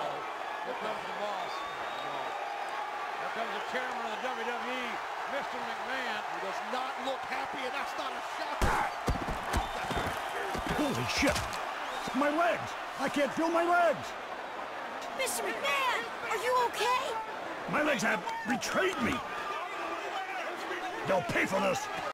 Uh-oh. Here comes the boss. Here comes the chairman of the WWE, Mr. McMahon. He does not look happy, and that's not a shot. Holy shit! My legs! I can't feel my legs! Mr. McMahon, are you okay? My legs have betrayed me! They'll pay for this!